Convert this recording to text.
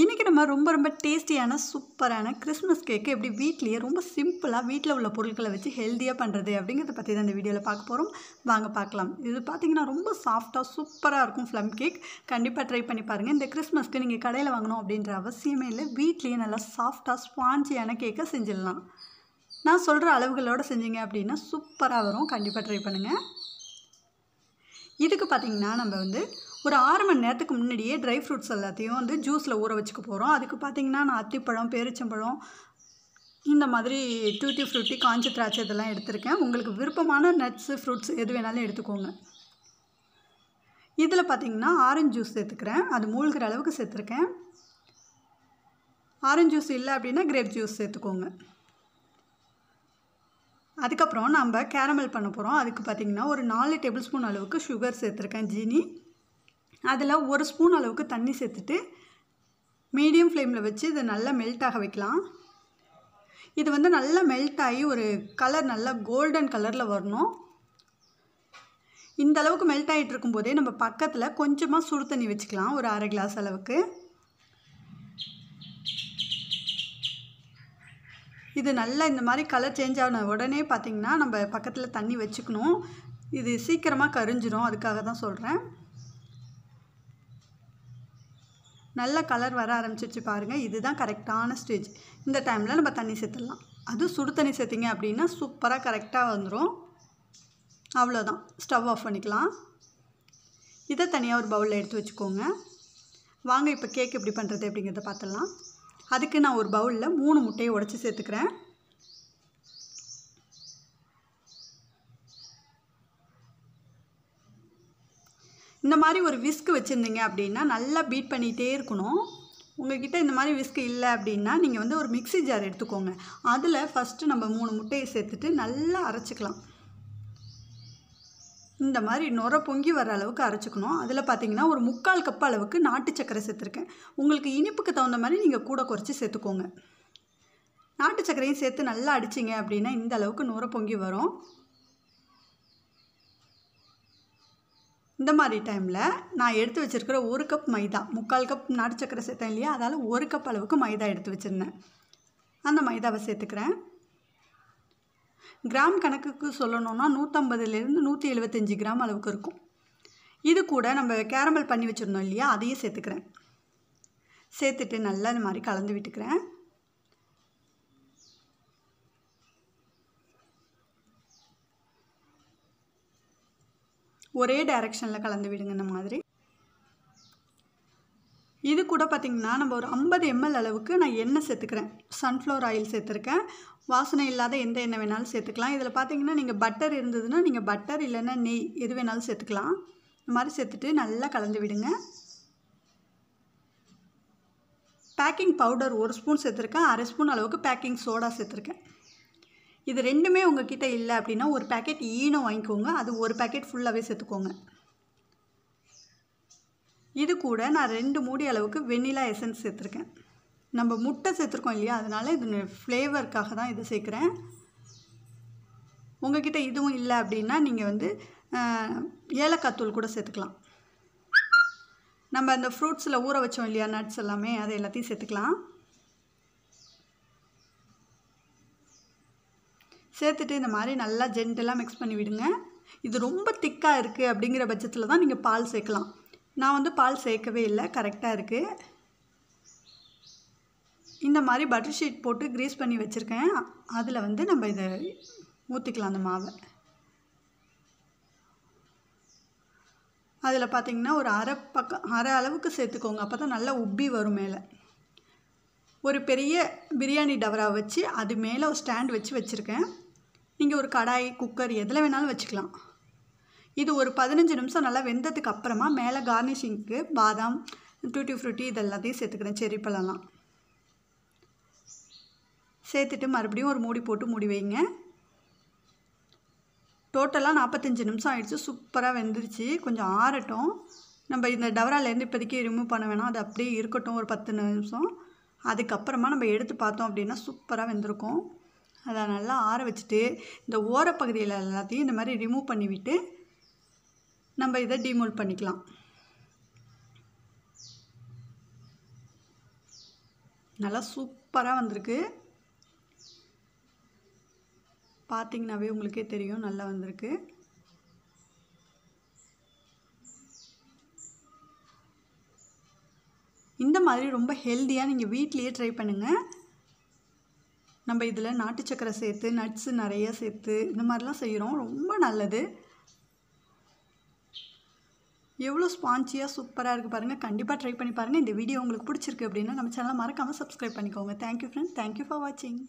இன்றைக்கி நம்ம ரொம்ப ரொம்ப டேஸ்டியான சூப்பரான கிறிஸ்மஸ் கேக்கு எப்படி வீட்லேயே ரொம்ப சிம்பிளாக வீட்டில் உள்ள பொருட்களை வச்சு ஹெல்த்தியாக பண்ணுறது அப்படிங்கிறத பற்றி தான் இந்த வீடியோவில் பார்க்க போகிறோம் வாங்க பார்க்கலாம். இது பார்த்தீங்கன்னா ரொம்ப சாஃப்டாக சூப்பராக இருக்கும் ஃப்ளம் கேக் கண்டிப்பாக ட்ரை பண்ணி பாருங்கள் இந்த கிறிஸ்மஸ்க்கு நீங்கள் கடையில் வாங்கணும் அப்படின்ற அவசியமே இல்லை. வீட்லேயே நல்லா சாஃப்டாக ஸ்பாஞ்சியான கேக்கை செஞ்சிடலாம். நான் சொல்கிற அளவுகளோடு செஞ்சீங்க அப்படின்னா சூப்பராக வரும். கண்டிப்பாக ட்ரை பண்ணுங்கள் இதுக்கு பார்த்தீங்கன்னா நம்ம வந்து ஒரு ஆறு மணி நேரத்துக்கு முன்னாடியே ட்ரை ஃப்ரூட்ஸ் எல்லாத்தையும் வந்து ஜூஸில் ஊற வச்சுக்க போகிறோம் அதுக்கு பார்த்தீங்கன்னா நான் அத்திப்பழம் பேரிச்சம்பழம் இந்த மாதிரி டூட்டி ஃப்ரூட்டி காஞ்ச திராட்சை இதெல்லாம் எடுத்திருக்கேன். உங்களுக்கு விருப்பமான நட்ஸு ஃப்ரூட்ஸ் எது வேணாலும் எடுத்துக்கோங்க. இதில் பார்த்தீங்கன்னா ஆரஞ்சு ஜூஸ் சேர்த்துக்கிறேன். அது மூழ்கிற அளவுக்கு சேர்த்துருக்கேன். ஆரஞ்சு ஜூஸ் இல்லை அப்படின்னா கிரேப் ஜூஸ் சேர்த்துக்கோங்க. அதுக்கப்புறம் நம்ம கேரமல் பண்ண போகிறோம் அதுக்கு பார்த்திங்கன்னா ஒரு நாலு டேபிள் ஸ்பூன் அளவுக்கு சுகர் சேர்த்துருக்கேன். ஜீனி. அதில் ஒரு ஸ்பூன் அளவுக்கு தண்ணி சேர்த்துட்டு மீடியம் ஃப்ளேமில் வச்சு இதை நல்லா மெல்ட் ஆக வைக்கலாம். இது வந்து நல்லா மெல்ட் ஆகி ஒரு கலர் நல்லா கோல்டன் கலரில் வரணும். இந்த அளவுக்கு மெல்ட் ஆகிட்டு இருக்கும்போதே நம்ம பக்கத்தில் கொஞ்சமாக சுடு தண்ணி வச்சுக்கலாம் ஒரு அரை கிளாஸ் அளவுக்கு. இது நல்லா இந்த மாதிரி கலர் சேஞ்ச் ஆன உடனே பார்த்திங்கன்னா நம்ம பக்கத்தில் தண்ணி வச்சுக்கணும். இது சீக்கிரமாக கரிஞ்சிரும் அதுக்காக தான் சொல்கிறேன் நல்ல கலர் வர ஆரம்பிச்சிருச்சு பாருங்கள் இதுதான் கரெக்டான ஸ்டேஜ் இந்த டைமில் நம்ம தண்ணி சேர்த்துடலாம். அது சுடு தண்ணி சேர்த்திங்க அப்படின்னா சூப்பராக கரெக்டாக வந்துடும் அவ்வளோதான் ஸ்டவ் ஆஃப் பண்ணிக்கலாம். இதை தனியாக ஒரு பவுலில் எடுத்து வச்சுக்கோங்க. வாங்க இப்போ கேக் எப்படி பண்ணுறது அப்படிங்கிறத பார்த்துடலாம். அதுக்கு நான் ஒரு பவுலில் மூணு முட்டையை உடச்சி சேர்த்துக்கிறேன். இந்த மாதிரி ஒரு விஸ்க் வச்சுருந்தீங்க அப்படின்னா நல்லா பீட் பண்ணிகிட்டே இருக்கணும். உங்கள்கிட்ட இந்த மாதிரி விஸ்க் இல்லை அப்படின்னா நீங்கள் வந்து ஒரு மிக்சி ஜார் எடுத்துக்கோங்க. அதில் ஃபஸ்ட்டு நம்ம மூணு முட்டையை சேர்த்துட்டு நல்லா அரைச்சிக்கலாம். இந்த மாதிரி நுர பொங்கி வர அளவுக்கு அரைச்சிக்கணும். அதில் பார்த்தீங்கன்னா ஒரு முக்கால் கப் அளவுக்கு நாட்டு சக்கரை சேர்த்துருக்கேன். உங்களுக்கு இனிப்புக்கு தகுந்த மாதிரி நீங்கள் கூட குறைச்சி சேர்த்துக்கோங்க. நாட்டு சக்கரையும் சேர்த்து நல்லா அடிச்சிங்க அப்படின்னா இந்த அளவுக்கு நுர பொங்கி வரும். இந்த மாதிரி டைமில் நான் எடுத்து வச்சுருக்கிற ஒரு கப் மைதா முக்கால் கப் நாட்டு சக்கரை சேர்த்தேன் இல்லையா? அதால் ஒரு கப் அளவுக்கு மைதா எடுத்து வச்சுருந்தேன். அந்த மைதாவை சேர்த்துக்கிறேன். கிராம் கணக்குக்கு சொல்லணுன்னா நூற்றம்பதுலேருந்து நூற்றி எழுபத்தஞ்சி கிராம் அளவுக்கு இருக்கும். இது கூட நம்ம கேரமல் பண்ணி வச்சுருந்தோம் இல்லையா? அதையும் சேர்த்துக்கிறேன். சேர்த்துட்டு நல்லா இந்த மாதிரி கலந்து விட்டுக்கிறேன். ஒரே டைரெக்ஷனில் கலந்து விடுங்க இந்த மாதிரி. இது கூட பார்த்திங்கன்னா நம்ம ஒரு ஐம்பது எம்எல் அளவுக்கு நான் எண்ணெய் சேர்த்துக்கிறேன். சன்ஃப்ளவர் ஆயில் சேர்த்துருக்கேன். வாசனை இல்லாத எந்த எண்ணெய் வேணாலும் சேர்த்துக்கலாம். இதில் பார்த்தீங்கன்னா நீங்கள் பட்டர் இருந்ததுன்னா நீங்கள் பட்டர் இல்லைன்னா நெய் எது வேணாலும் சேர்த்துக்கலாம். இந்த மாதிரி சேர்த்துட்டு நல்லா கலந்து விடுங்க. பேக்கிங் பவுடர் ஒரு ஸ்பூன் சேர்த்துருக்கேன். அரை ஸ்பூன் அளவுக்கு பேக்கிங் சோடா சேர்த்துருக்கேன். இது ரெண்டுமே உங்ககிட்ட இல்லை அப்படின்னா ஒரு பேக்கெட் ஈனோ வாங்கிக்கோங்க. அது ஒரு பேக்கெட் ஃபுல்லாகவே சேர்த்துக்கோங்க. இது கூட நான் ரெண்டு மூடி அளவுக்கு வெண்ணிலா எசன்ஸ் சேர்த்துருக்கேன். நம்ம முட்டை சேர்த்துருக்கோம் இல்லையா? அதனால் இது ஃப்ளேவருக்காக தான் இதை சேர்க்குறேன். உங்ககிட்ட இதுவும் இல்லை அப்படின்னா நீங்கள் வந்து ஏலக்காய் தூள் கூட சேர்த்துக்கலாம். நம்ம அந்த ஃப்ரூட்ஸில் ஊற வச்சோம் இல்லையா? நட்ஸ் எல்லாமே அதை எல்லாத்தையும் சேர்த்துக்கலாம். சேர்த்துட்டு இந்த மாதிரி நல்லா ஜென்டலாக மிக்ஸ் பண்ணி விடுங்க. இது ரொம்ப திக்காக இருக்குது அப்படிங்கிற பட்சத்தில் தான் நீங்கள் பால் சேர்க்கலாம். நான் வந்து பால் சேர்க்கவே இல்லை கரெக்டாக இருக்குது இந்த மாதிரி பட்டர் ஷீட் போட்டு க்ரீஸ் பண்ணி வச்சுருக்கேன். அதில் வந்து நம்ம இதை ஊற்றிக்கலாம் அந்த மாவை. அதில் பார்த்திங்கன்னா ஒரு அரை பக்கம் அரை அளவுக்கு சேர்த்துக்கோங்க அப்போ தான் நல்லா உப்பி வரும் மேலே. ஒரு பெரிய பிரியாணி டவரா வச்சு அது மேலே ஒரு ஸ்டாண்ட் வச்சு வச்சுருக்கேன். நீங்கள் ஒரு கடாய் குக்கர் எதில் வேணாலும் வச்சுக்கலாம். இது ஒரு பதினஞ்சு நிமிஷம் நல்லா வெந்ததுக்கு அப்புறமா மேலே கார்னிஷிங்க்கு பாதாம் டூட்டி ஃப்ரூட்டி இதெல்லாத்தையும் சேர்த்துக்கிறேன் செரி பழம்லாம் சேர்த்துட்டு மறுபடியும் ஒரு மூடி போட்டு மூடி வைங்க. டோட்டலாக நாற்பத்தஞ்சு நிமிஷம் ஆகிடுச்சு சூப்பராக வெந்துருச்சு. கொஞ்சம் ஆறட்டும். நம்ம இந்த டவராலேருந்து இப்போதைக்கு ரிமூவ் பண்ண வேணாம். அது அப்படியே இருக்கட்டும் ஒரு பத்து நிமிஷம். அதுக்கப்புறமா நம்ம எடுத்து பார்த்தோம் அப்படின்னா சூப்பராக வெந்திருக்கும். அதை நல்லா ஆற வச்சுட்டு இந்த ஓரப்பகுதியில் எல்லாத்தையும் இந்த மாதிரி ரிமூவ் பண்ணிவிட்டு நம்ம இதை டிமோல்ட் பண்ணிக்கலாம். நல்லா சூப்பராக வந்திருக்கு. பார்த்தீங்கனாவே உங்களுக்கே தெரியும் நல்லா வந்திருக்கு. இந்த மாதிரி ரொம்ப ஹெல்த்தியாக நீங்கள் வீட்லேயே ட்ரை பண்ணுங்கள் நம்ம இதில் நாட்டு சக்கரை சேர்த்து நட்ஸு நிறைய சேர்த்து இந்த மாதிரிலாம் செய்கிறோம் ரொம்ப நல்லது. எவ்வளோ ஸ்பான்ச்சியாக சூப்பராக இருக்குது பாருங்கள் கண்டிப்பாக ட்ரை பண்ணி பாருங்கள் இந்த வீடியோ உங்களுக்கு பிடிச்சிருக்கு அப்படின்னா நம்ம சேனலை மறக்காமல் சப்ஸ்கிரைப் பண்ணிக்கோங்க. தேங்க்யூ ஃப்ரெண்ட்ஸ் தேங்க்யூ ஃபார் வாட்சிங்